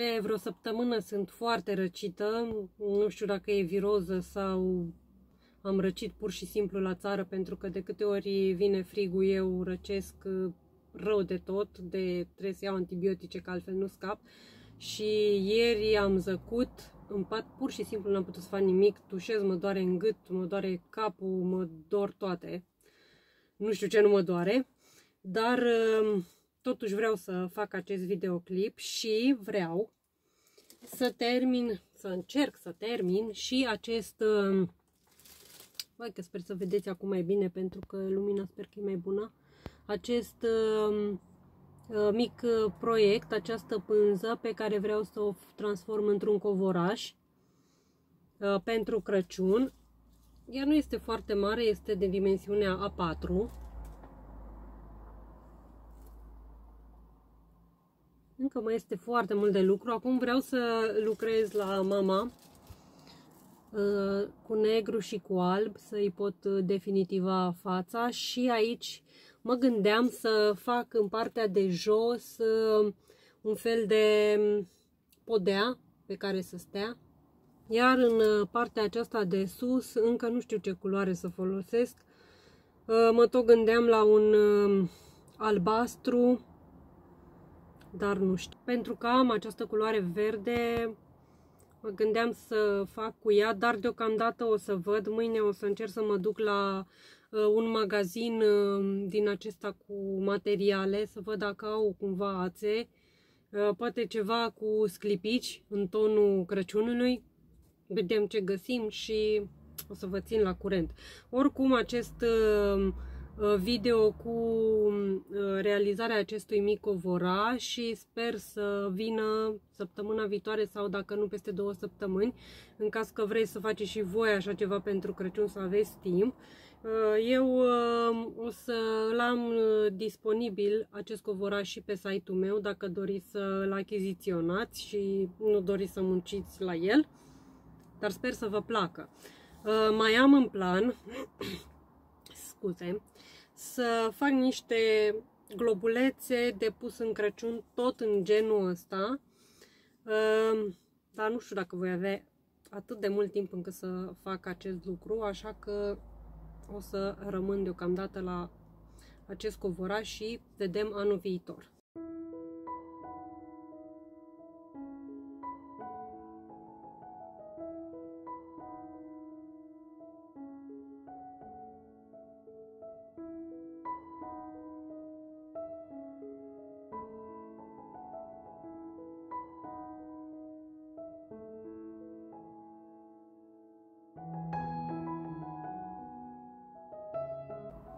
De vreo săptămână sunt foarte răcită, nu știu dacă e viroză sau am răcit pur și simplu la țară pentru că de câte ori vine frigul eu răcesc uh, rău de tot, de trebuie să iau antibiotice că altfel nu scap. Și ieri am zăcut în pat, pur și simplu n-am putut să fac nimic, tușez, mă doare în gât, mă doare capul, mă dor toate. Nu știu ce nu mă doare, dar uh, totuși vreau să fac acest videoclip și vreau să termin, să încerc să termin și acest uh, Vai că sper să vedeți acum mai bine pentru că lumina sper că e mai bună. Acest uh, uh, mic uh, proiect, această pânză pe care vreau să o transform într-un covoraș uh, pentru Crăciun. Ea nu este foarte mare, este de dimensiunea A4. Încă mai este foarte mult de lucru. Acum vreau să lucrez la mama Uh, cu negru și cu alb să-i pot uh, definitiva fața și aici mă gândeam să fac în partea de jos uh, un fel de um, podea pe care să stea iar în partea aceasta de sus încă nu știu ce culoare să folosesc mă tot gândeam la un um, albastru dar nu știu pentru că am această culoare verde Mă gândeam să fac cu ea, dar deocamdată o să văd. Mâine o să încerc să mă duc la uh, un magazin uh, din acesta cu materiale, să văd dacă au cumva ațe, uh, poate ceva cu sclipici în tonul Crăciunului. Vedem ce găsim și o să vă țin la curent. Oricum, acest uh, Uh, video cu uh, realizarea acestui mic covora și sper să vină săptămâna viitoare sau dacă nu peste două săptămâni în caz că vrei să faceți și voi așa ceva pentru Crăciun să aveți timp. Uh, eu o să-l am disponibil acest covoraș și pe site-ul meu dacă doriți să-l achiziționați și nu doriți să munciți la el dar sper să vă placă. Mai am în plan scuze, să fac niște globulețe de pus în Crăciun, tot în genul ăsta. Ehm, dar nu știu dacă voi avea atât de mult timp încât să fac acest lucru, așa că o să rămân deocamdată la acest covoraș și vedem anul viitor.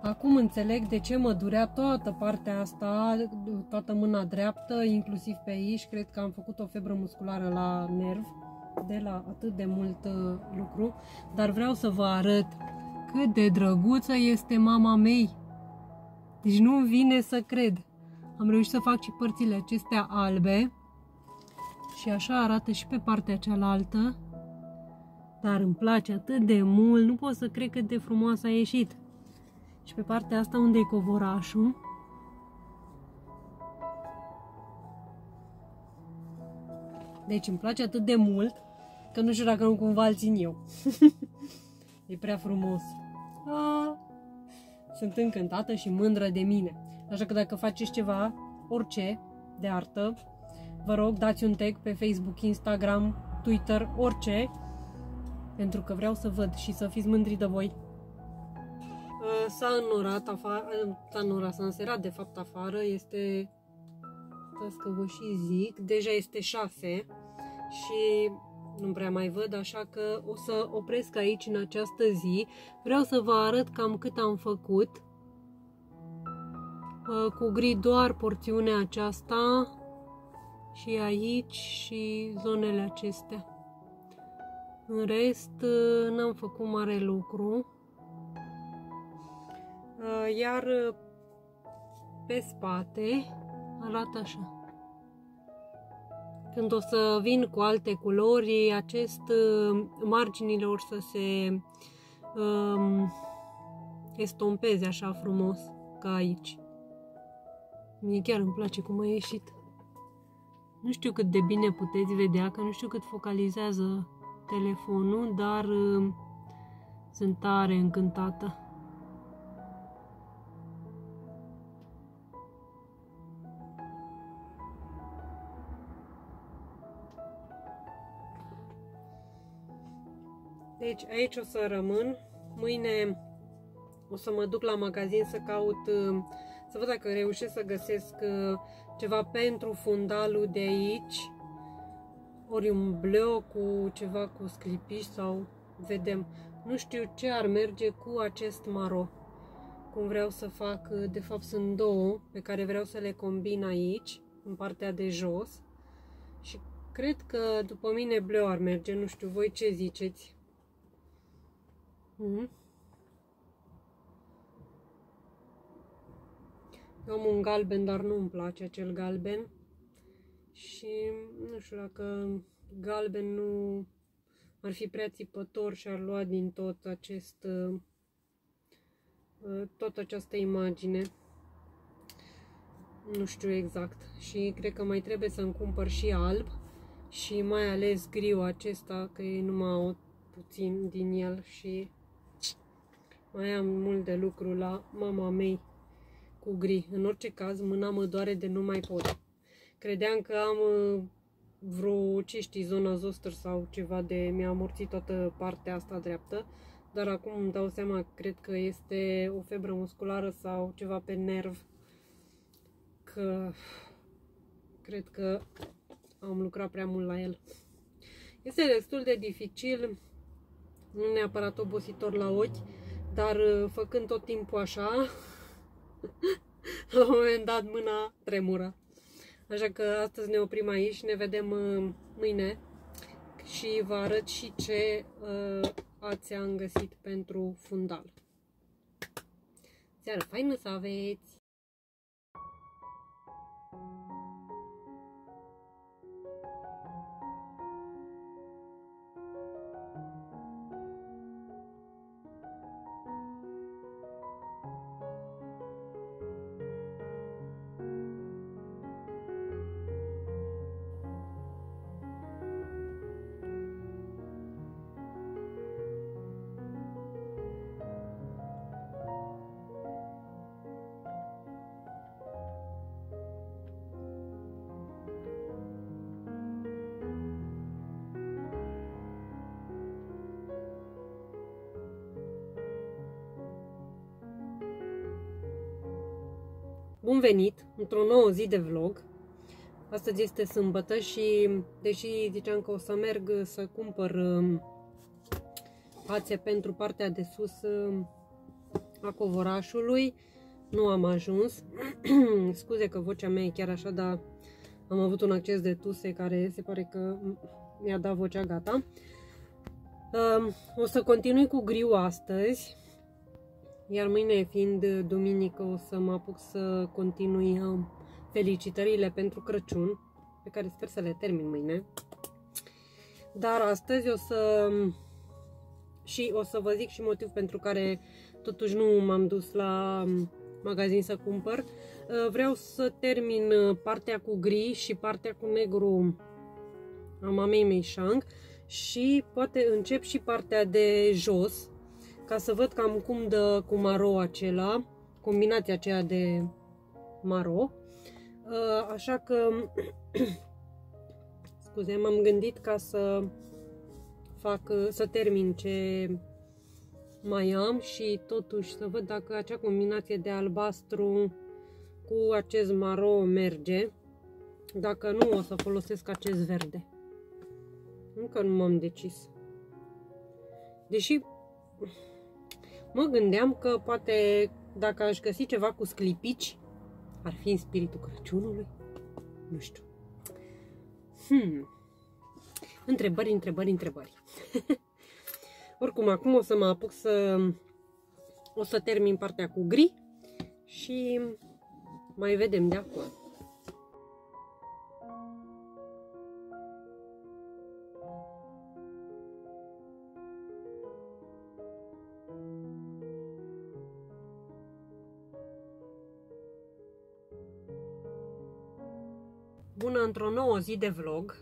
Acum înțeleg de ce mă durea toată partea asta, toată mâna dreaptă, inclusiv pe aici. Cred că am făcut o febră musculară la nerv de la atât de mult uh, lucru. Dar vreau să vă arăt cât de drăguță este mama mei. Deci nu vine să cred. Am reușit să fac și părțile acestea albe. Și așa arată și pe partea cealaltă. Dar îmi place atât de mult, nu pot să cred cât de frumoasă a ieșit. Și pe partea asta unde e covorașul, Deci îmi place atât de mult că nu știu dacă nu cumva îl țin eu. e prea frumos. A, sunt încântată și mândră de mine. Așa că dacă faceți ceva, orice de artă, vă rog dați un tag pe Facebook, Instagram, Twitter, orice, pentru că vreau să văd și să fiți mândri de voi s-a înnorat afară, s-a înnorat, s-a înserat de fapt afară, este, stați că vă și zic, deja este 6 și nu prea mai văd, așa că o să opresc aici în această zi. Vreau să vă arăt cam cât am făcut. Cu gri doar porțiunea aceasta și aici și zonele acestea. În rest, n-am făcut mare lucru. Uh, iar uh, pe spate arată așa. Când o să vin cu alte culori, acest uh, marginile or să se um, estompeze așa frumos ca aici. Mie chiar îmi place cum a ieșit. Nu știu cât de bine puteți vedea, că nu știu cât focalizează telefonul, dar uh, sunt tare încântată. Deci aici o să rămân. Mâine o să mă duc la magazin să caut, uh, să văd dacă reușesc să găsesc uh, ceva pentru fundalul de aici. Ori un bleu cu ceva cu sclipiș sau vedem. Nu știu ce ar merge cu acest maro. Cum vreau să fac, uh, de fapt sunt două pe care vreau să le combin aici, în partea de jos. Și cred că după mine bleu ar merge, nu știu voi ce ziceți. Mm -hmm. Eu am un galben, dar nu îmi place acel galben. Și nu știu dacă galben nu ar fi prea țipător și ar lua din tot acest uh, tot această imagine. Nu știu exact. Și cred că mai trebuie să-mi cumpăr și alb și mai ales griu acesta, că e numai puțin din el și mai am mult de lucru la mama mei cu gri. În orice caz, mâna mă doare de nu mai pot. Credeam că am uh, vreo, ce știi, zona zoster sau ceva de mi-a amorțit toată partea asta dreaptă, dar acum îmi dau seama, cred că este o febră musculară sau ceva pe nerv, că cred că am lucrat prea mult la el. Este destul de dificil, nu neapărat obositor la ochi, dar uh, făcând tot timpul așa, la un moment dat mâna tremură. Așa că astăzi ne oprim aici și ne vedem uh, mâine și vă arăt și ce uh, ați am găsit pentru fundal. Seară faină să aveți! Bun venit într-o nouă zi de vlog. Astăzi este sâmbătă și deși ziceam că o să merg să cumpăr um, fațe pentru partea de sus um, a covorașului, nu am ajuns. Scuze că vocea mea e chiar așa, dar am avut un acces de tuse care se pare că mi-a dat vocea gata. Um, o să continui cu griu astăzi iar mâine, fiind duminică, o să mă apuc să continui uh, felicitările pentru Crăciun, pe care sper să le termin mâine. Dar astăzi o să... Și o să vă zic și motiv pentru care totuși nu m-am dus la um, magazin să cumpăr. Uh, vreau să termin uh, partea cu gri și partea cu negru a mamei mei Shang și poate încep și partea de jos ca să văd cam cum dă cu maro acela, combinația aceea de maro. Uh, așa că, scuze, m-am gândit ca să fac, să termin ce mai am și totuși să văd dacă acea combinație de albastru cu acest maro merge. Dacă nu, o să folosesc acest verde. Încă nu m-am decis. Deși Mă gândeam că poate dacă aș găsi ceva cu sclipici, ar fi în spiritul Crăciunului? Nu știu. Hmm. Întrebări, întrebări, întrebări. Oricum, acum o să mă apuc să... O să termin partea cu gri și mai vedem de acolo. Într-o nouă zi de vlog.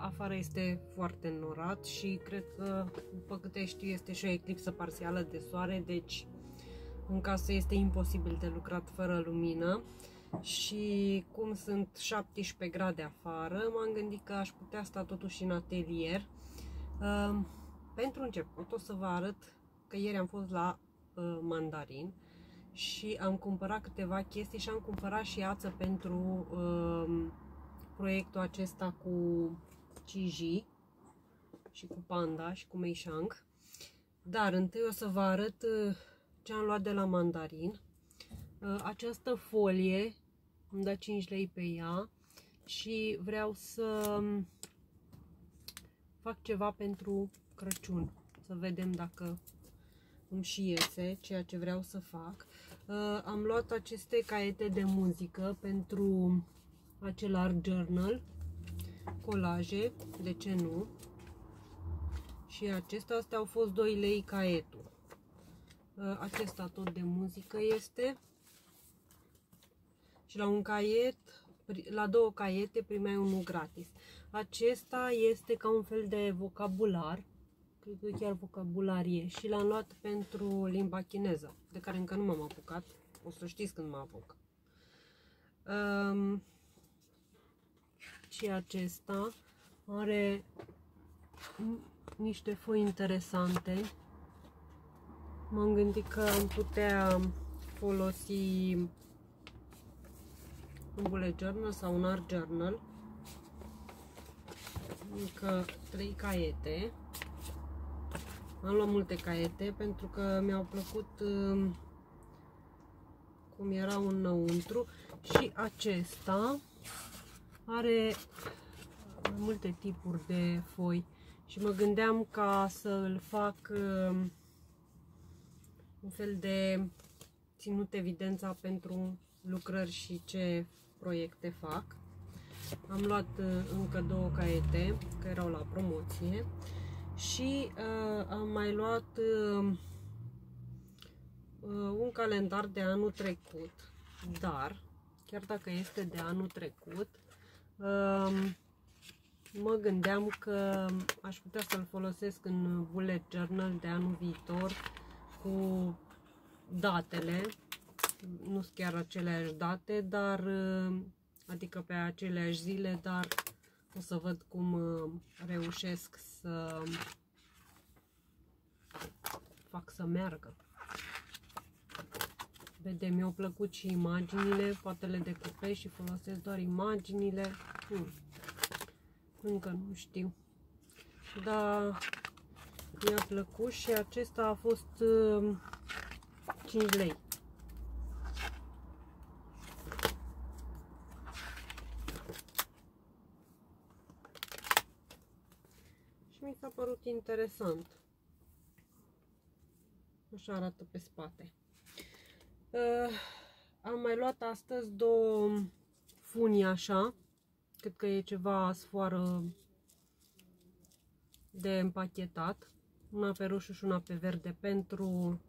Afară este foarte înnorat și cred că, după câte știu, este și o eclipsă parțială de soare, deci în casă este imposibil de lucrat fără lumină și cum sunt 17 grade afară, m-am gândit că aș putea sta totuși în atelier. Pentru început o să vă arăt că ieri am fost la uh, mandarin și am cumpărat câteva chestii și am cumpărat și ață pentru uh, proiectul acesta cu Ciji și cu Panda și cu Meishang. Dar întâi o să vă arăt uh, ce am luat de la mandarin. Uh, această folie îmi dă 5 lei pe ea și vreau să um, fac ceva pentru Crăciun. Să vedem dacă îmi și iese ceea ce vreau să fac. Uh, am luat aceste caiete de muzică pentru acel art journal, colaje, de ce nu? Și acesta, astea au fost 2 lei caietul. Uh, acesta tot de muzică este. Și la un caiet, la două caiete primeai unul gratis. Acesta este ca un fel de vocabular cred că chiar vocabularie și l-am luat pentru limba chineză, de care încă nu m-am apucat. O să știți când mă apuc. Um, și acesta are niște foi interesante. M-am gândit că am putea folosi un bullet journal sau un art journal. Încă trei caiete. Am luat multe caiete pentru că mi-au plăcut um, cum era un înăuntru și acesta are multe tipuri de foi și mă gândeam ca să îl fac um, un fel de ținut evidența pentru lucrări și ce proiecte fac. Am luat uh, încă două caiete, că erau la promoție și uh, am mai luat uh, uh, un calendar de anul trecut, dar chiar dacă este de anul trecut, uh, mă gândeam că aș putea să-l folosesc în bullet journal de anul viitor cu datele, nu sunt chiar aceleași date, dar uh, adică pe aceleași zile, dar o să văd cum uh, reușesc să fac să meargă. Vedem, mi-au plăcut și imaginile, poate le decupez și folosesc doar imaginile. Hmm. Încă nu știu. Dar mi-a plăcut și acesta a fost uh, 5 lei. mi s-a părut interesant. Așa arată pe spate. Uh, am mai luat astăzi două funii așa. Cred că e ceva sfoară de împachetat. Una pe roșu și una pe verde pentru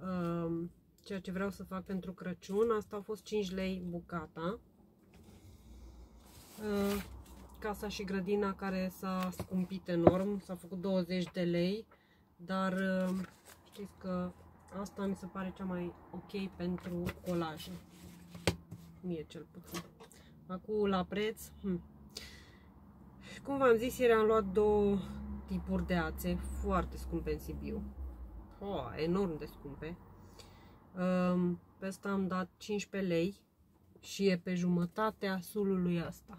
uh, ceea ce vreau să fac pentru Crăciun. Asta a fost 5 lei bucata. Uh, casa și grădina care s-a scumpit enorm, s-a făcut 20 de lei, dar uh, știți că asta mi se pare cea mai ok pentru colaje. Mie cel puțin. Acum la preț, hm. cum v-am zis, ieri am luat două tipuri de ațe foarte scumpe în Sibiu. Oh, enorm de scumpe. Um, pe asta am dat 15 lei și e pe jumătatea sulului asta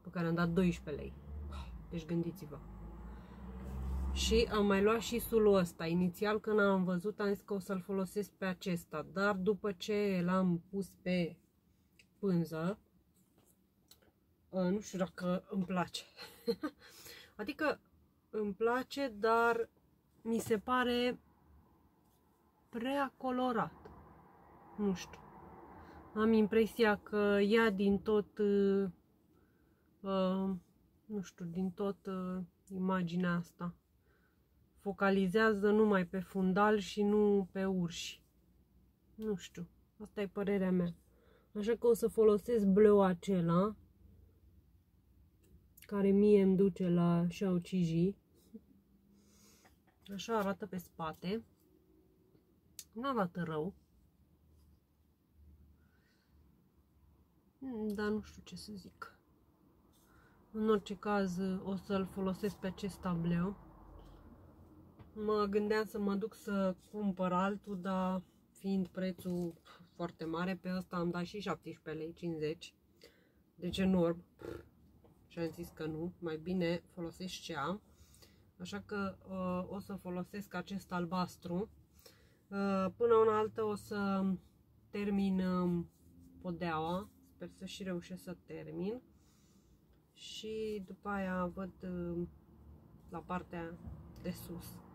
pe care am dat 12 lei. Deci gândiți-vă. Și am mai luat și sulul ăsta. Inițial când am văzut am zis că o să-l folosesc pe acesta, dar după ce l-am pus pe pânză, ă, nu știu dacă îmi place. adică îmi place, dar mi se pare prea colorat. Nu știu. Am impresia că ia din tot ă, uh, nu știu, din tot uh, imaginea asta. Focalizează numai pe fundal și nu pe urși. Nu știu, asta e părerea mea. Așa că o să folosesc bleu acela care mie îmi duce la Shao Ji. Așa arată pe spate. Nu arată rău. Hmm, dar nu știu ce să zic. În orice caz o să-l folosesc pe acest tableu. Mă gândeam să mă duc să cumpăr altul, dar fiind prețul foarte mare, pe ăsta am dat și 17 lei 50. Deci enorm. Și am zis că nu, mai bine folosesc ce am. Așa că uh, o să folosesc acest albastru. Uh, până una altă o să termin uh, podeaua. Sper să și reușesc să termin. Și după aia văd uh, la partea de sus.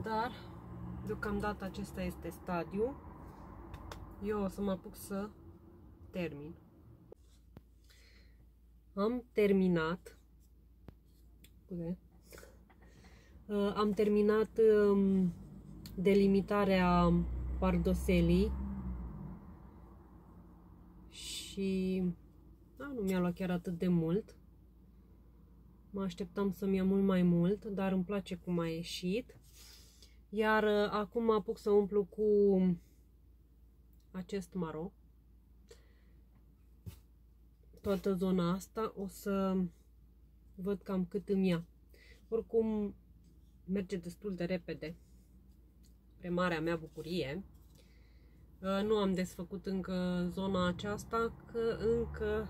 Dar, deocamdată acesta este stadiu. Eu o să mă apuc să termin. Am terminat. Scuze. Uh, am terminat um, delimitarea pardoselii și da, nu mi-a luat chiar atât de mult. Mă așteptam să-mi ia mult mai mult, dar îmi place cum a ieșit. Iar uh, acum apuc să umplu cu acest maro. Toată zona asta o să văd cam cât îmi ia. Oricum merge destul de repede. Spre marea mea bucurie. Uh, nu am desfăcut încă zona aceasta, că încă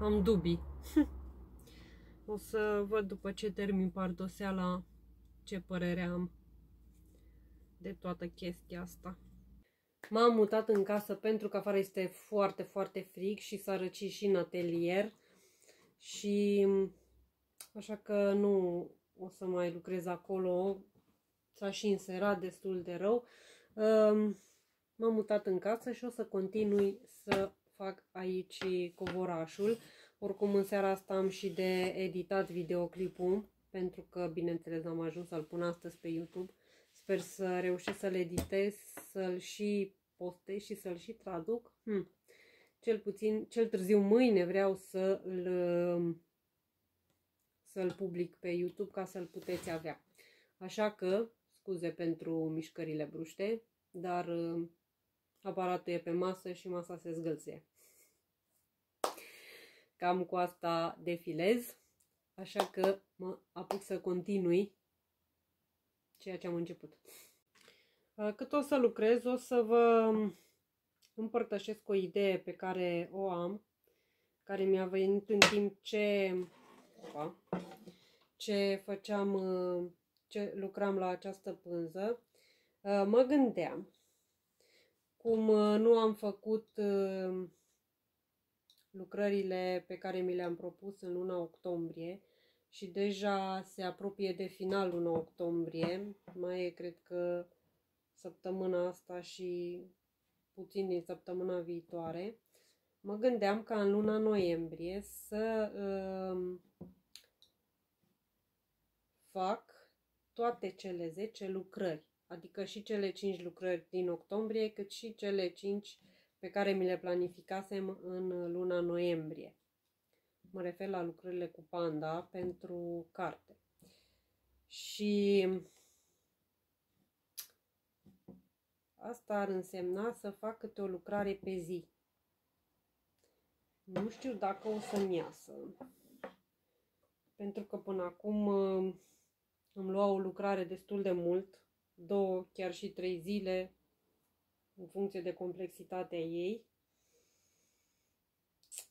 am dubii. o să văd după ce termin pardoseala ce părere am de toată chestia asta. M-am mutat în casă pentru că afară este foarte, foarte frig și s-a răcit și în atelier și așa că nu o să mai lucrez acolo. S-a și înserat destul de rău. M-am mutat în casă și o să continui să fac aici covorașul. Oricum în seara asta am și de editat videoclipul pentru că, bineînțeles, am ajuns să-l pun astăzi pe YouTube Sper să reușesc să-l editez, să-l și postez și să-l și traduc. Hmm. Cel puțin, cel târziu mâine vreau să-l să-l public pe YouTube ca să-l puteți avea. Așa că, scuze pentru mișcările bruște, dar uh, aparatul e pe masă și masa se zgâlție. Cam cu asta defilez, așa că mă apuc să continui ceea ce am început. Uh, cât o să lucrez, o să vă împărtășesc o idee pe care o am, care mi-a venit în timp ce, opa, ce făceam, uh, ce lucram la această pânză. Uh, mă gândeam, cum nu am făcut lucrările pe care mi le-am propus în luna octombrie, și deja se apropie de final luna octombrie. Mai e, cred că, săptămâna asta și puțin din săptămâna viitoare. Mă gândeam ca în luna noiembrie să uh, fac toate cele 10 lucrări, adică și cele 5 lucrări din octombrie, cât și cele 5 pe care mi le planificasem în luna noiembrie. Mă refer la lucrările cu panda pentru carte. Și asta ar însemna să fac câte o lucrare pe zi. Nu știu dacă o să-mi iasă. Pentru că până acum uh, îmi lua o lucrare destul de mult, două, chiar și trei zile, în funcție de complexitatea ei.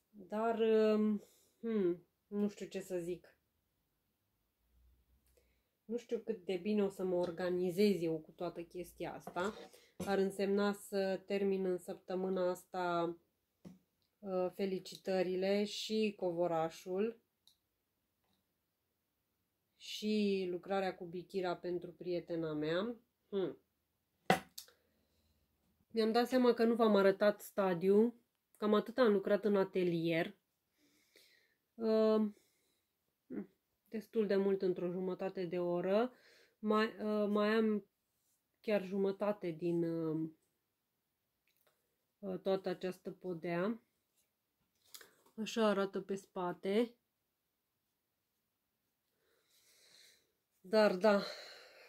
Dar uh, Hmm, nu știu ce să zic. Nu știu cât de bine o să mă organizez eu cu toată chestia asta. Ar însemna să termin în săptămâna asta uh, felicitările și covorașul și lucrarea cu bichira pentru prietena mea. Hmm. Mi-am dat seama că nu v-am arătat stadiu. Cam atât am lucrat în atelier. Hm, destul de mult într-o jumătate de oră. Mai, ă, mai am chiar jumătate din ă, ă, toată această podea. Așa arată pe spate. Dar da,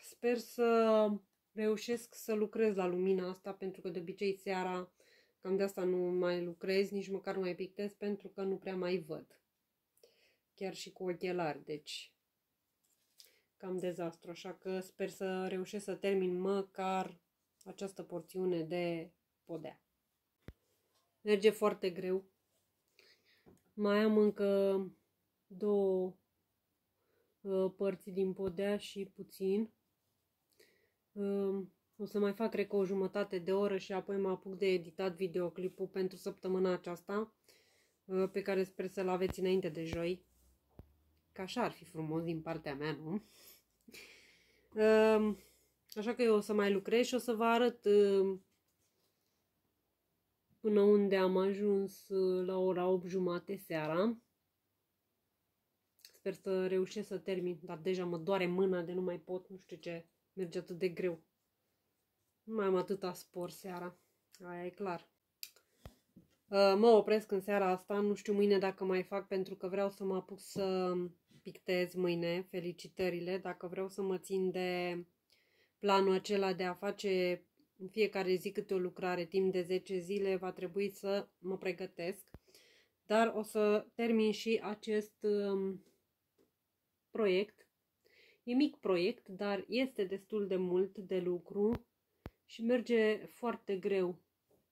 sper să reușesc să lucrez la lumina asta, pentru că de obicei seara cam de asta nu mai lucrez, nici măcar nu mai pictez, pentru că nu prea mai văd. Chiar și cu ochelari, deci cam dezastru, așa că sper să reușesc să termin măcar această porțiune de podea. Merge foarte greu. Mai am încă două uh, părți din podea și puțin. Uh, o să mai fac, cred că, o jumătate de oră și apoi mă apuc de editat videoclipul pentru săptămâna aceasta, uh, pe care sper să-l aveți înainte de joi. Că așa ar fi frumos din partea mea, nu? Uh, așa că eu o să mai lucrez și o să vă arăt uh, până unde am ajuns la ora 8 jumate seara. Sper să reușesc să termin, dar deja mă doare mâna de nu mai pot, nu știu ce, merge atât de greu. Nu mai am atâta spor seara, aia e clar. Uh, mă opresc în seara asta, nu știu mâine dacă mai fac pentru că vreau să mă apuc să pictez mâine, felicitările, dacă vreau să mă țin de planul acela de a face în fiecare zi câte o lucrare timp de 10 zile, va trebui să mă pregătesc. Dar o să termin și acest um, proiect. E mic proiect, dar este destul de mult de lucru și merge foarte greu.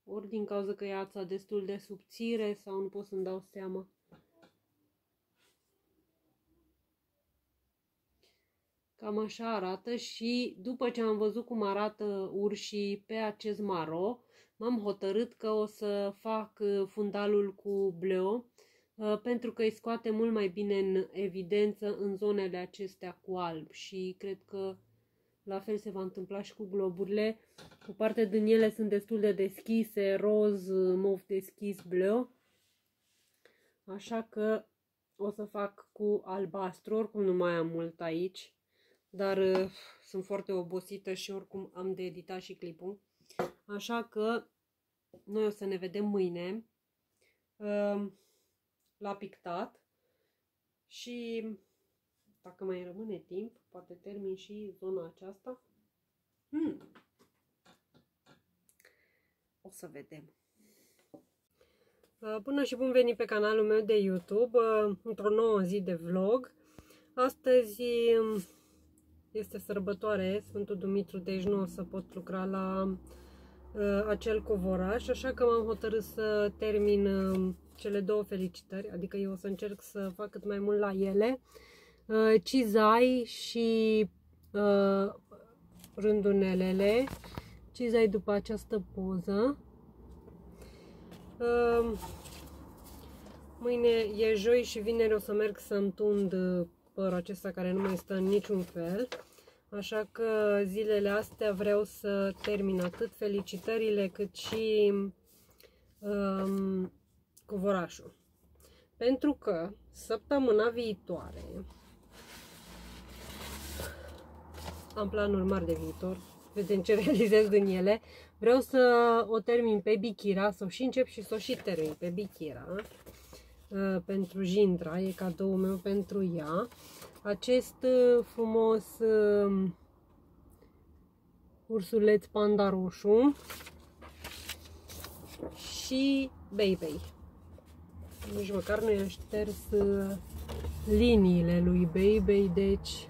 Ori din cauza că e ața destul de subțire sau nu pot să-mi dau seama. Cam așa arată și după ce am văzut cum arată urșii pe acest maro, m-am hotărât că o să fac uh, fundalul cu bleu uh, pentru că îi scoate mult mai bine în evidență în zonele acestea cu alb și cred că la fel se va întâmpla și cu globurile. O parte din ele sunt destul de deschise, roz, mov deschis, bleu. Așa că o să fac cu albastru, oricum nu mai am mult aici. Dar uh, sunt foarte obosită și oricum am de editat și clipul. Așa că noi o să ne vedem mâine uh, la pictat și dacă mai rămâne timp, poate termin și zona aceasta. Hmm. O să vedem. Bună uh, și bun venit pe canalul meu de YouTube, uh, într-o nouă zi de vlog. Astăzi um, este sărbătoare, Sfântul Dumitru, deci nu o să pot lucra la uh, acel covoraș, așa că m-am hotărât să termin uh, cele două felicitări, adică eu o să încerc să fac cât mai mult la ele. Uh, cizai și uh, rândunelele, cizai după această poză. Uh, mâine e joi și vineri o să merg să-mi tund uh, părul acesta care nu mai stă în niciun fel. Așa că zilele astea vreau să termin atât felicitările cât și um, covorașul. Pentru că săptămâna viitoare am planuri mari de viitor, vedem ce realizez din ele. Vreau să o termin pe Bichira, sau și încep și să o și termin pe Bichira. Uh, pentru Jindra, e cadoul meu pentru ea. Acest uh, frumos uh, ursuleț panda roșu și Beibei. Nici măcar nu i-am șters liniile lui Beibei, deci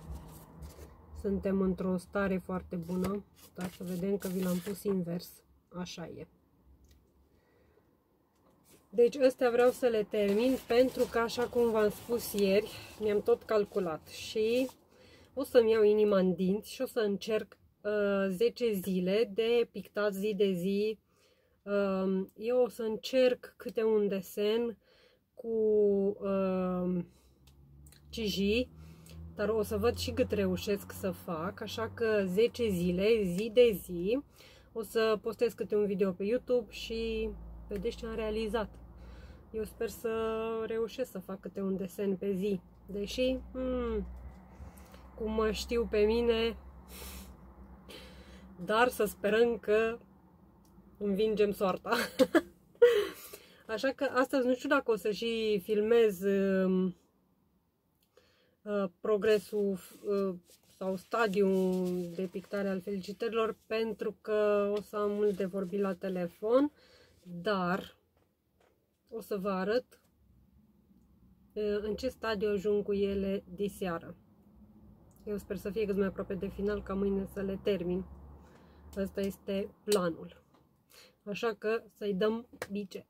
suntem într-o stare foarte bună. Dar să vedem că vi l-am pus invers. Așa e. Deci ăstea vreau să le termin pentru că, așa cum v-am spus ieri, mi-am tot calculat și o să-mi iau inima în dinți și o să încerc uh, 10 zile de pictat zi de zi. Uh, eu o să încerc câte un desen cu uh, ciji, dar o să văd și cât reușesc să fac, așa că 10 zile, zi de zi, o să postez câte un video pe YouTube și vedeți ce am realizat. Eu sper să reușesc să fac câte un desen pe zi. Deși, hmm, cum mă știu pe mine, dar să sperăm că învingem soarta. Așa că astăzi nu știu dacă o să și filmez uh, uh, progresul uh, sau stadiu de pictare al felicitărilor pentru că o să am mult de vorbit la telefon, dar o să vă arăt în ce stadiu ajung cu ele diseară. Eu sper să fie cât mai aproape de final ca mâine să le termin. Asta este planul. Așa că să-i dăm bice.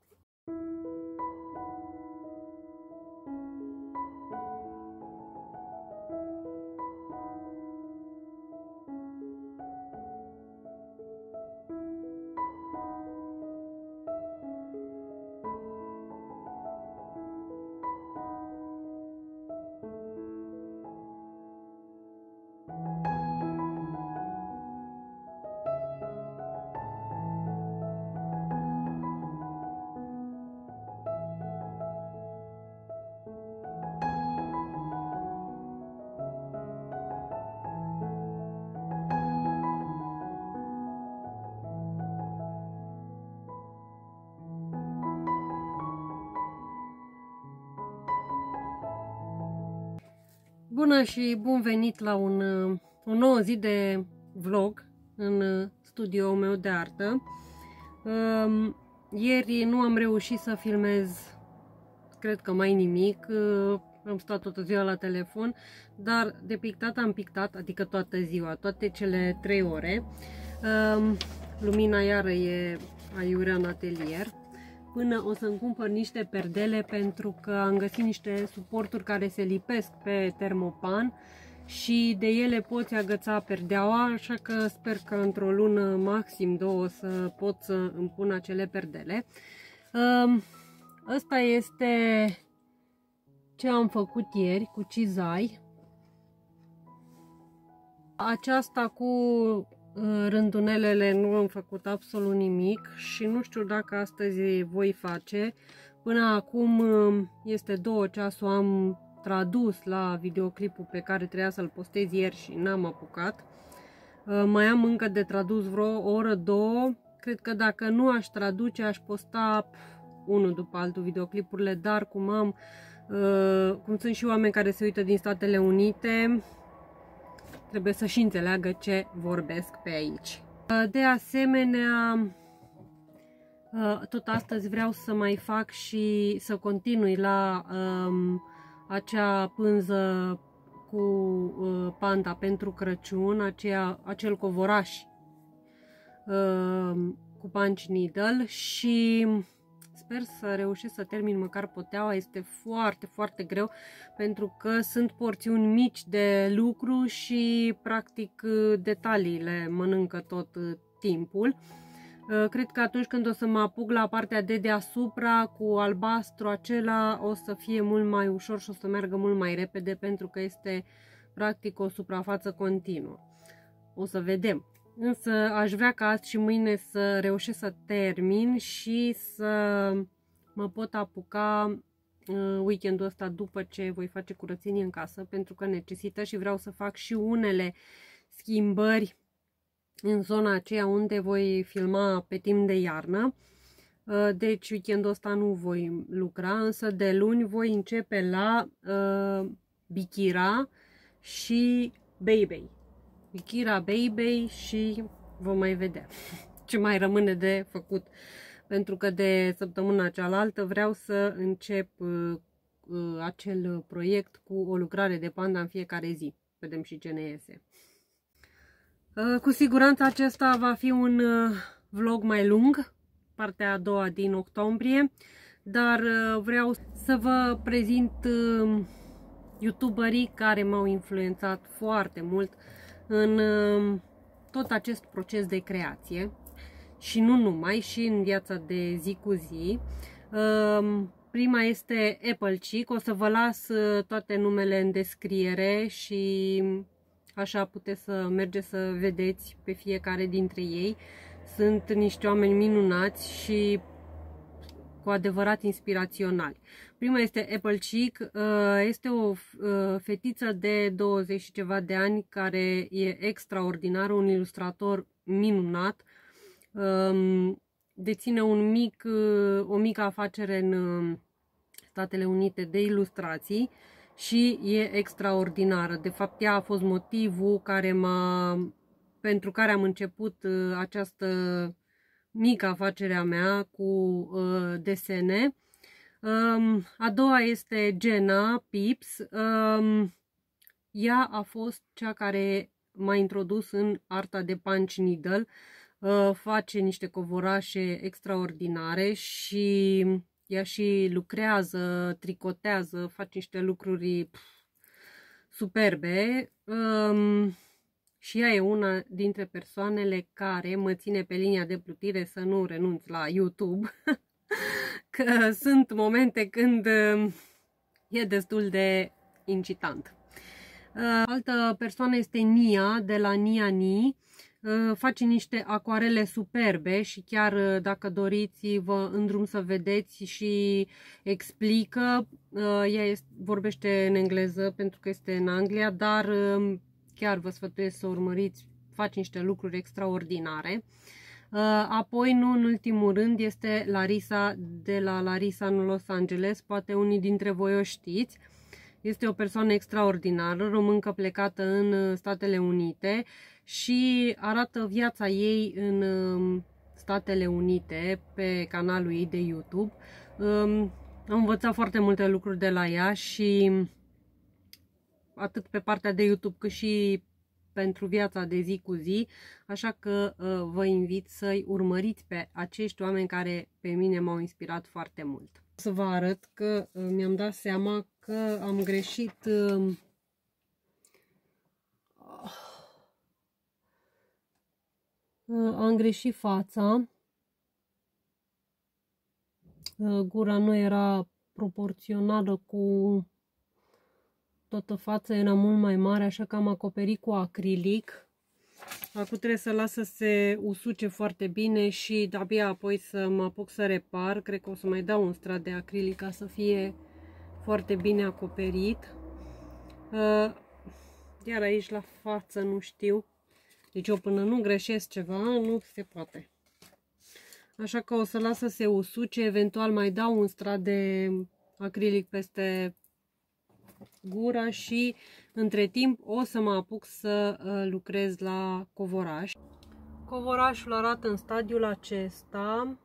Bună și bun venit la un, o nouă zi de vlog în studioul meu de artă. Um, ieri nu am reușit să filmez, cred că mai nimic, uh, am stat toată ziua la telefon, dar de pictat am pictat, adică toată ziua, toate cele 3 ore. Um, lumina iară e aiurea în atelier până o să-mi cumpăr niște perdele pentru că am găsit niște suporturi care se lipesc pe termopan și de ele poți agăța perdeaua, așa că sper că într-o lună, maxim două, să pot să îmi pun acele perdele. Ăsta este ce am făcut ieri cu cizai. Aceasta cu rândunelele nu am făcut absolut nimic și nu știu dacă astăzi voi face. Până acum um, este două ceasul, am tradus la videoclipul pe care trebuia să-l postez ieri și n-am apucat. Uh, mai am încă de tradus vreo o oră, două. Cred că dacă nu aș traduce, aș posta unul după altul videoclipurile, dar cum am, uh, cum sunt și oameni care se uită din Statele Unite, trebuie să și înțeleagă ce vorbesc pe aici. Uh, de asemenea, uh, tot astăzi vreau să mai fac și să continui la um, acea pânză cu uh, panda pentru Crăciun, aceea, acel covoraș uh, cu punch needle și Sper să reușesc să termin măcar poteaua, este foarte, foarte greu pentru că sunt porțiuni mici de lucru și practic detaliile mănâncă tot uh, timpul. Uh, cred că atunci când o să mă apuc la partea de deasupra cu albastru acela o să fie mult mai ușor și o să meargă mult mai repede pentru că este practic o suprafață continuă. O să vedem. Însă aș vrea ca azi și mâine să reușesc să termin și să mă pot apuca uh, weekendul ăsta după ce voi face curățenie în casă pentru că necesită și vreau să fac și unele schimbări în zona aceea unde voi filma pe timp de iarnă. Uh, deci weekendul ăsta nu voi lucra, însă de luni voi începe la uh, Bikira și Baby. Ikira Baby și vom mai vedea ce mai rămâne de făcut. Pentru că de săptămâna cealaltă vreau să încep uh, uh, acel proiect cu o lucrare de panda în fiecare zi. Vedem și ce ne iese. Uh, cu siguranță acesta va fi un uh, vlog mai lung, partea a doua din octombrie, dar uh, vreau să vă prezint uh, youtuberii care m-au influențat foarte mult în um, tot acest proces de creație și nu numai, și în viața de zi cu zi. Um, prima este Apple Chic, o să vă las uh, toate numele în descriere și așa puteți să mergeți să vedeți pe fiecare dintre ei. Sunt niște oameni minunați și cu adevărat inspiraționali. Prima este Apple Chic, uh, este o uh, fetiță de 20 și ceva de ani care e extraordinar, un ilustrator minunat, um, deține un mic, uh, o mică afacere în Statele Unite de ilustrații și e extraordinară. De fapt, ea a fost motivul care m-a, pentru care am început uh, această mică afacere a mea cu uh, desene. Um, a doua este Jenna Pips. Um, ea a fost cea care m-a introdus în arta de punch needle. Uh, face niște covorașe extraordinare și ea și lucrează, tricotează, face niște lucruri pf, superbe. Um, și ea e una dintre persoanele care mă ține pe linia de plutire să nu renunț la YouTube. că sunt momente când um, e destul de incitant. Uh, altă persoană este Nia de la Nia Ni. Uh, face niște acoarele superbe și chiar uh, dacă doriți vă îndrum să vedeți și explică. Ea este, vorbește în engleză pentru că este în Anglia, dar um, chiar vă sfătuiesc să urmăriți, face niște lucruri extraordinare. Apoi, nu în ultimul rând, este Larisa de la Larisa în Los Angeles, poate unii dintre voi o știți. Este o persoană extraordinară, româncă plecată în uh, Statele Unite și arată viața ei în um, Statele Unite pe canalul ei de YouTube. Um, am învățat foarte multe lucruri de la ea și atât pe partea de YouTube cât și pentru viața de zi cu zi, așa că uh, vă invit să-i urmăriți pe acești oameni care pe mine m-au inspirat foarte mult. Să vă arăt că uh, mi-am dat seama că am greșit uh, uh, am greșit fața. Gura nu era proporțională cu toată fața era mult mai mare, așa că am acoperit cu acrilic Acum trebuie să las să se usuce foarte bine și abia apoi să mă apuc să repar. Cred că o să mai dau un strat de acrilic ca să fie foarte bine acoperit. Uh, iar aici la față nu știu. Deci eu până nu greșesc ceva, nu se poate. Așa că o să las să se usuce, eventual mai dau un strat de acrilic peste gura și între timp o să mă apuc să uh, lucrez la covoraș. Covorașul arată în stadiul acesta.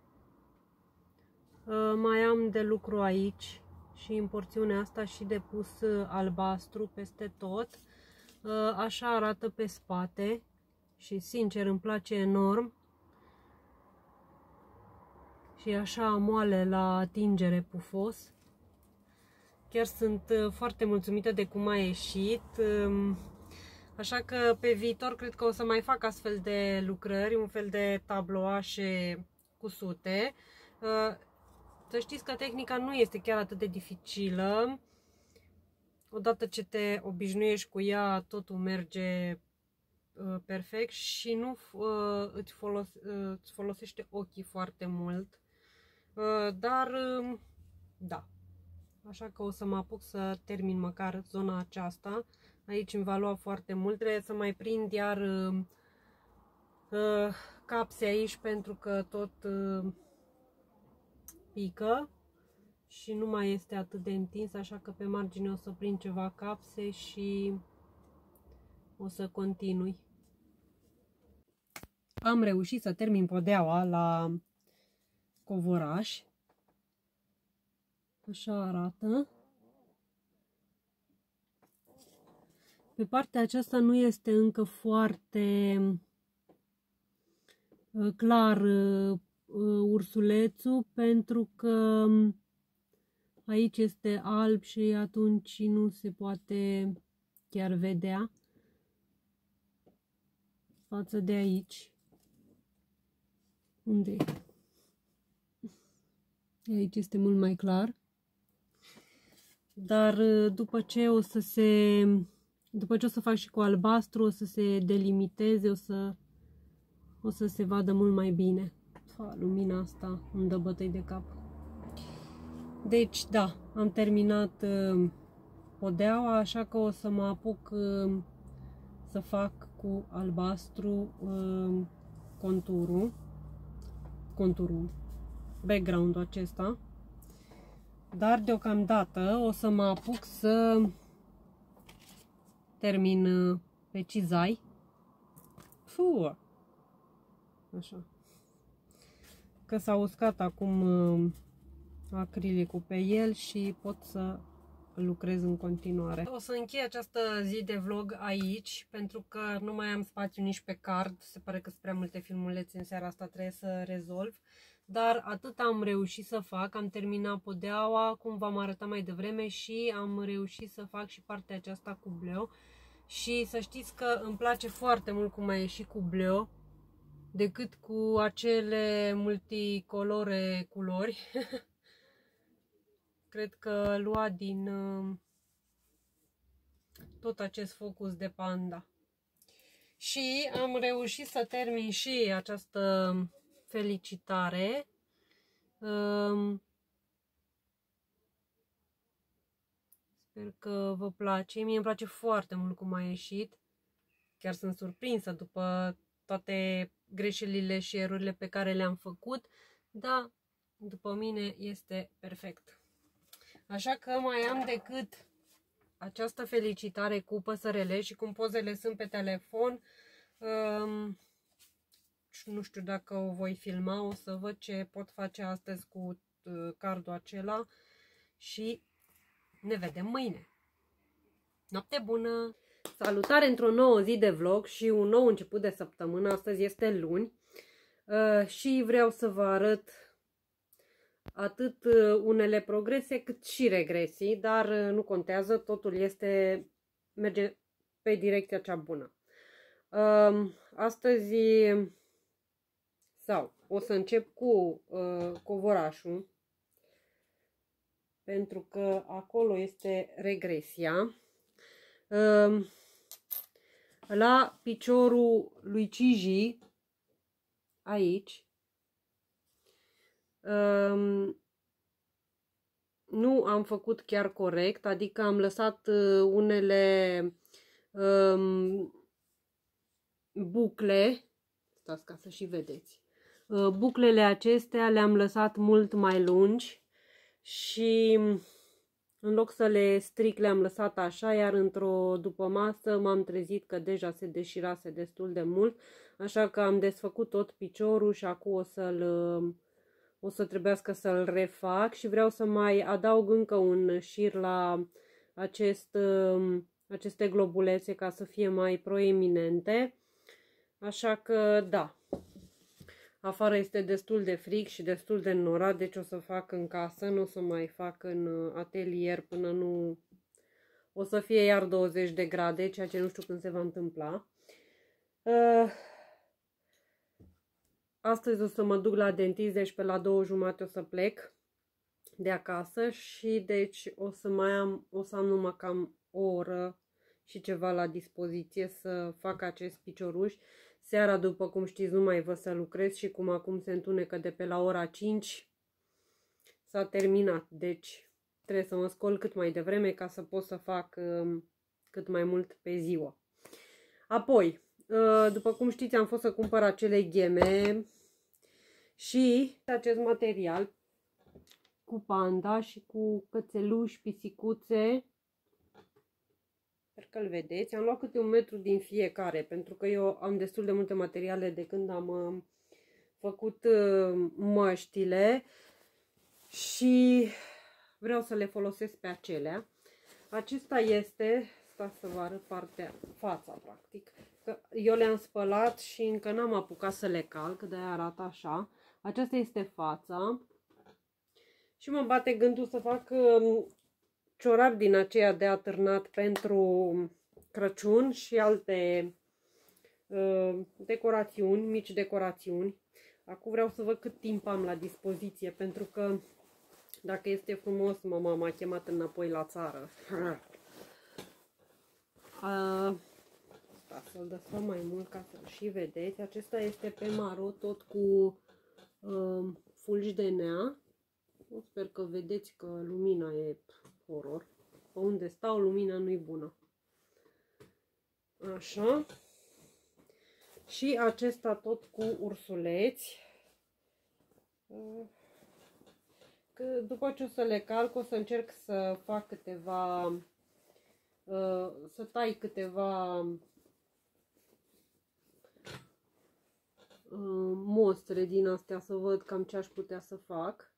Uh, mai am de lucru aici și în porțiunea asta și de pus uh, albastru peste tot. Așa arată pe spate și sincer îmi place enorm. Și așa moale la atingere pufos. Chiar sunt uh, foarte mulțumită de cum a ieșit. Um, așa că pe viitor cred că o să mai fac astfel de lucrări, un fel de tabloașe cusute. Uh, să știți că tehnica nu este chiar atât de dificilă. Odată ce te obișnuiești cu ea, totul merge uh, perfect și nu îți, folos îți folosește ochii foarte mult. Dar, um, da, Așa că o să mă apuc să termin măcar zona aceasta. Aici îmi va lua foarte mult. Trebuie să mai prind iar uh, uh, capse aici pentru că tot uh, pică și nu mai este atât de întins, așa că pe margine o să prind ceva capse și o să continui. Am reușit să termin podeaua la covoraș Așa arată. Pe partea aceasta nu este încă foarte uh, clar uh, ursulețul pentru că um, aici este alb și atunci nu se poate chiar vedea față de aici. Unde Aici este mult mai clar dar uh, după ce o să se după ce o să fac și cu albastru o să se delimiteze, o să o să se vadă mult mai bine. Fa, lumina asta îmi dă bătăi de cap. Deci, da, am terminat uh, podeaua, așa că o să mă apuc uh, să fac cu albastru uh, conturul, conturul, background-ul acesta. Dar deocamdată o să mă apuc să termin uh, pe cizai. Fuh! Așa. Că s-a uscat acum uh, acrilicul pe el și pot să lucrez în continuare. O să închei această zi de vlog aici, pentru că nu mai am spațiu nici pe card. Se pare că sunt prea multe filmulețe în seara asta, trebuie să rezolv. Dar atât am reușit să fac, am terminat podeaua, cum v-am arătat mai devreme și am reușit să fac și partea aceasta cu bleu. Și să știți că îmi place foarte mult cum a ieșit cu bleu, decât cu acele multicolore culori. Cred că lua din uh, tot acest focus de panda. Și am reușit să termin și această felicitare. Um, sper că vă place. Mie îmi place foarte mult cum a ieșit. Chiar sunt surprinsă după toate greșelile și erorile pe care le-am făcut. Dar, după mine, este perfect. Așa că mai am decât această felicitare cu păsărele și cum pozele sunt pe telefon. Um, nu știu dacă o voi filma, o să văd ce pot face astăzi cu uh, cardul acela și ne vedem mâine. Noapte bună! Salutare într-o nouă zi de vlog și un nou început de săptămână. Astăzi este luni uh, și vreau să vă arăt atât uh, unele progrese cât și regresii, dar uh, nu contează, totul este, merge pe direcția cea bună. Um, astăzi, sau o să încep cu uh, covorașul, pentru că acolo este regresia. Um, la piciorul lui Ciji, aici, um, nu am făcut chiar corect, adică am lăsat uh, unele um, bucle, stați ca să și vedeți, uh, buclele acestea le-am lăsat mult mai lungi și în loc să le stric le-am lăsat așa, iar într-o după masă m-am trezit că deja se deșirase destul de mult, așa că am desfăcut tot piciorul și acum o să-l o să trebuiască să-l refac și vreau să mai adaug încă un șir la acest, um, aceste globulețe ca să fie mai proeminente. Așa că, da, afară este destul de frig și destul de norat, deci o să fac în casă, nu o să mai fac în atelier până nu... O să fie iar 20 de grade, ceea ce nu știu când se va întâmpla. Uh, Astăzi o să mă duc la dentist, deci pe la două jumate o să plec de acasă și deci o să mai am, o să am numai cam o oră și ceva la dispoziție să fac acest picioruș. Seara, după cum știți, nu mai vă să lucrez și cum acum se întunecă de pe la ora 5 s-a terminat. Deci trebuie să mă scol cât mai devreme ca să pot să fac um, cât mai mult pe ziua. Apoi, uh, după cum știți, am fost să cumpăr acele gheme și acest material cu panda și cu cățeluși, pisicuțe. Sper că îl vedeți. Am luat câte un metru din fiecare, pentru că eu am destul de multe materiale de când am uh, făcut uh, măștile și vreau să le folosesc pe acelea. Acesta este, stați să vă arăt partea, fața practic, că eu le-am spălat și încă n-am apucat să le calc, de-aia arată așa. Aceasta este fața. Și mă bate gândul să fac um, ciorap din aceea de atârnat pentru Crăciun și alte uh, decorațiuni, mici decorațiuni. Acum vreau să văd cât timp am la dispoziție, pentru că dacă este frumos, mama m-a chemat înapoi la țară. Uh, să-l desfăm mai mult ca să și vedeți. Acesta este pe maro, tot cu uh, fulgi de nea. Sper că vedeți că lumina e horror. Pe unde stau, lumina nu e bună. Așa. Și acesta tot cu ursuleți. după ce o să le calc, o să încerc să fac câteva, uh, să tai câteva uh, mostre din astea, să văd cam ce aș putea să fac.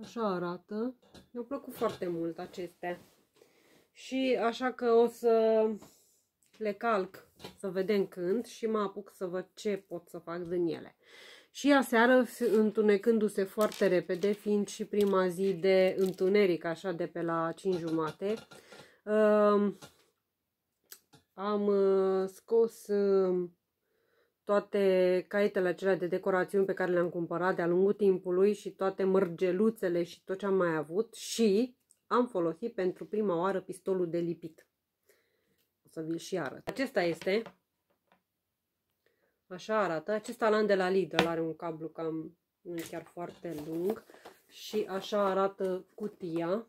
Așa arată. Mi-au plăcut foarte mult acestea. Și așa că o să le calc să vedem când și mă apuc să văd ce pot să fac din ele. Și aseară, întunecându-se foarte repede, fiind și prima zi de întuneric, așa de pe la 5 jumate, um, am uh, scos um, toate caietele acelea de decorațiuni pe care le-am cumpărat de-a lungul timpului și toate mărgeluțele și tot ce am mai avut și am folosit pentru prima oară pistolul de lipit. O să vi-l și arăt. Acesta este Așa arată. Acesta l-am de la Lidl, are un cablu cam nu chiar foarte lung. Și așa arată cutia.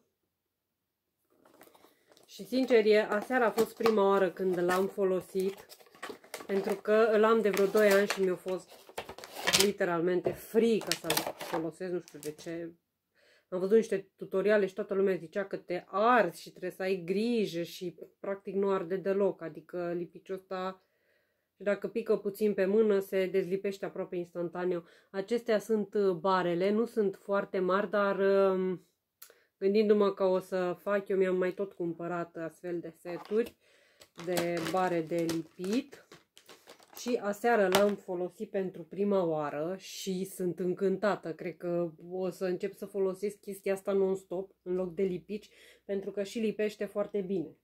Și sincer, e, aseară a fost prima oară când l-am folosit. Pentru că îl am de vreo 2 ani și mi-a fost literalmente frică să-l folosesc, nu știu de ce. Am văzut niște tutoriale și toată lumea zicea că te arzi și trebuie să ai grijă și practic nu arde deloc. Adică lipiciul ăsta și dacă pică puțin pe mână se dezlipește aproape instantaneu. Acestea sunt uh, barele, nu sunt foarte mari, dar um, gândindu-mă că o să fac, eu mi-am mai tot cumpărat astfel de seturi de bare de lipit. Și aseară l-am folosit pentru prima oară și sunt încântată. Cred că o să încep să folosesc chestia asta non-stop în loc de lipici, pentru că și lipește foarte bine.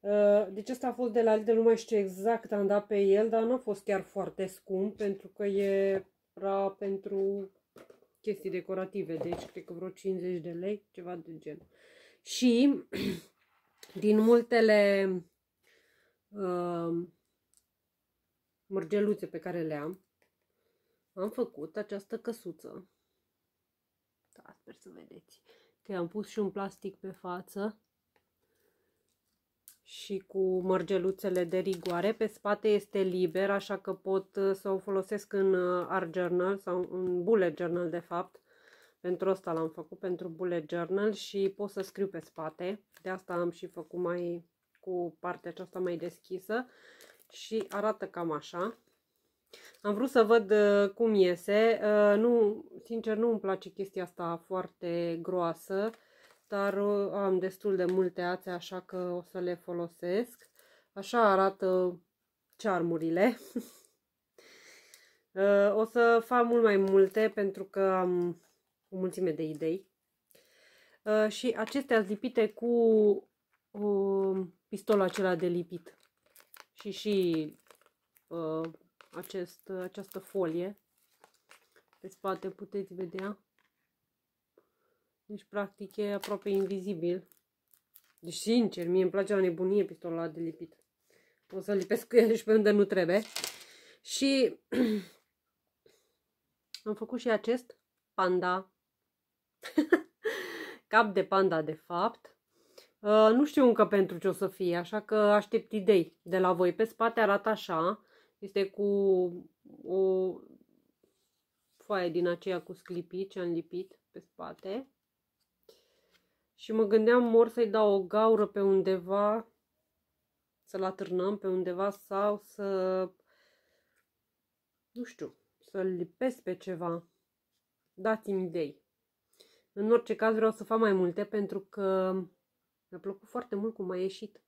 Uh, deci asta a fost de la Lidl, nu mai știu exact am dat pe el, dar nu a fost chiar foarte scump pentru că era pentru chestii decorative, deci cred că vreo 50 de lei, ceva de gen. Și din multele uh, mărgeluțe pe care le am, am făcut această căsuță. Da, sper să vedeți. Că am pus și un plastic pe față și cu mărgeluțele de rigoare. Pe spate este liber, așa că pot uh, să o folosesc în uh, art journal sau în bullet journal de fapt. Pentru asta l-am făcut, pentru bullet journal și pot să scriu pe spate. De asta am și făcut mai cu partea aceasta mai deschisă și arată cam așa. Am vrut să văd uh, cum iese. Nu, sincer, nu îmi place chestia asta foarte groasă dar uh, am destul de multe ațe, așa că o să le folosesc. Așa arată cearmurile. Uh, o să fac mult mai multe pentru că am o mulțime de idei. Uh, și acestea sunt lipite cu pistolul acela de lipit. Și și acest, această folie. Pe spate puteți vedea. Deci, practic, e aproape invizibil. Deci, sincer, mie îmi place la nebunie pistolul ăla de lipit. O să lipesc cu el și pe unde nu trebuie. Și am făcut și acest panda. Cap de panda, de fapt. Uh, nu știu încă pentru ce o să fie, așa că aștept idei de la voi. Pe spate arată așa. Este cu o foaie din aceea cu sclipit ce am lipit pe spate. Și mă gândeam mor să-i dau o gaură pe undeva, să-l atârnăm pe undeva sau să, nu știu, să-l lipesc pe ceva. Dați-mi idei. În orice caz vreau să fac mai multe pentru că mi-a plăcut foarte mult cum a ieșit.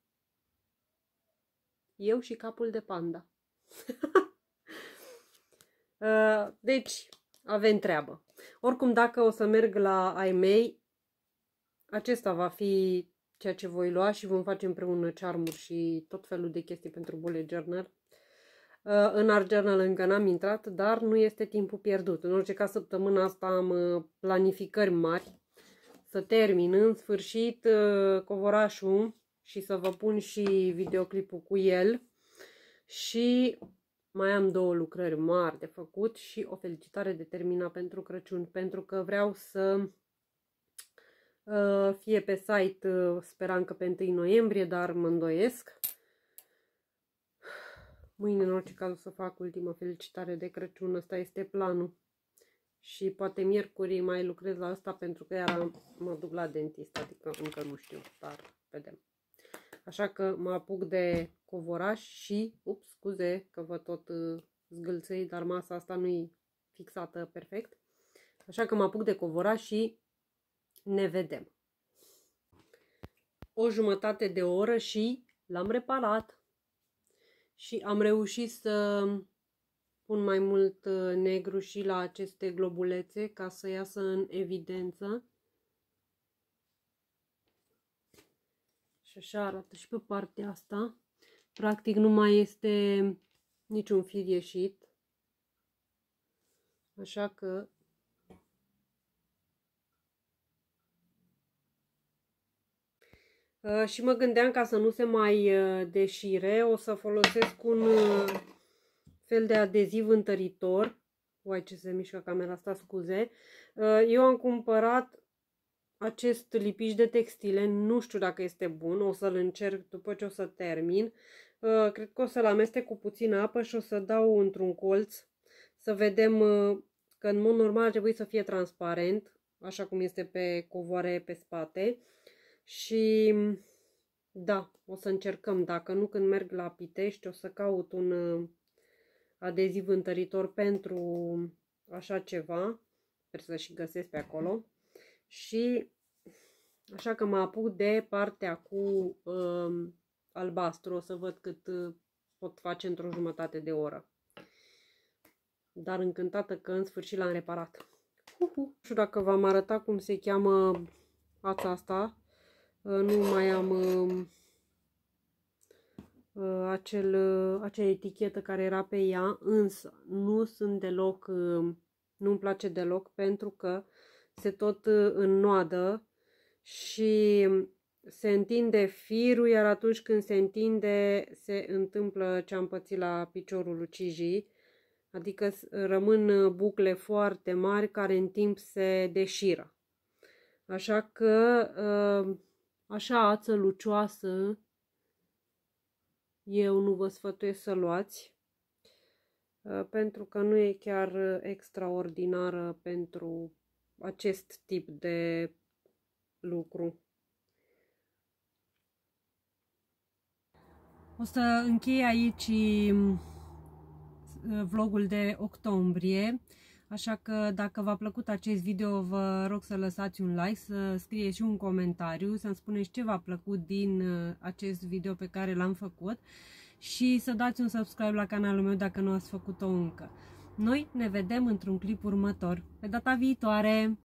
Eu și capul de panda. Uh, deci, avem treabă. Oricum, dacă o să merg la ai mei, acesta va fi ceea ce voi lua și vom face împreună charmuri și tot felul de chestii pentru bullet journal. Uh, în art journal încă n-am intrat, dar nu este timpul pierdut. În orice caz, săptămâna asta am uh, planificări mari să termin în sfârșit uh, covorașul și să vă pun și videoclipul cu el. Și mai am două lucrări mari de făcut și o felicitare de terminat pentru Crăciun, pentru că vreau să Uh, fie pe site, uh, speram că pe 1 noiembrie, dar mă îndoiesc. Mâine, în orice caz, o să fac ultima felicitare de Crăciun. Ăsta este planul. Și poate miercuri mai lucrez la asta pentru că iar mă duc la dentist, adică încă nu știu, dar vedem. Așa că mă apuc de covoraș și, ups, scuze că vă tot uh, zgâlței, dar masa asta nu e fixată perfect. Așa că mă apuc de covoraș și ne vedem. O jumătate de oră și l-am reparat. Și am reușit să pun mai mult uh, negru și la aceste globulețe ca să iasă în evidență. Și așa arată și pe partea asta. Practic nu mai este niciun fir ieșit. Așa că Uh, și mă gândeam ca să nu se mai uh, deșire, o să folosesc un uh, fel de adeziv întăritor. Uai ce se mișcă camera asta, scuze. Eu am cumpărat acest lipiș de textile, nu știu dacă este bun, o să-l încerc după ce o să termin. Cred că o să-l amestec cu puțină apă și o să dau într-un colț să vedem că în mod normal ar trebui să fie transparent, așa cum este pe covoare pe spate. Și da, o să încercăm. Dacă nu, când merg la Pitești, o să caut un uh, adeziv întăritor pentru așa ceva. Sper să și găsesc pe acolo. Și așa că mă apuc de partea cu uh, albastru. O să văd cât uh, pot face într-o jumătate de oră. Dar încântată că în sfârșit l-am reparat. Nu știu dacă v-am arătat cum se cheamă ața asta Uh, nu mai am uh, uh, acel, acea etichetă care era pe ea, însă nu sunt deloc, nu-mi place deloc pentru că se tot înnoadă și se întinde firul, iar atunci când se întinde se întâmplă ce am pățit la piciorul lui adică rămân bucle foarte mari care în timp se deșiră. Așa că așa ață lucioasă, eu nu vă sfătuiesc să luați, uh, pentru că nu e chiar extraordinară pentru acest tip de lucru. O să închei aici uh, vlogul de octombrie. Așa că dacă v-a plăcut acest video, vă rog să lăsați un like, să scrieți și un comentariu, să-mi spuneți ce v-a plăcut din uh, acest video pe care l-am făcut și să dați un subscribe la canalul meu dacă nu ați făcut-o încă. Noi ne vedem într-un clip următor. Pe data viitoare!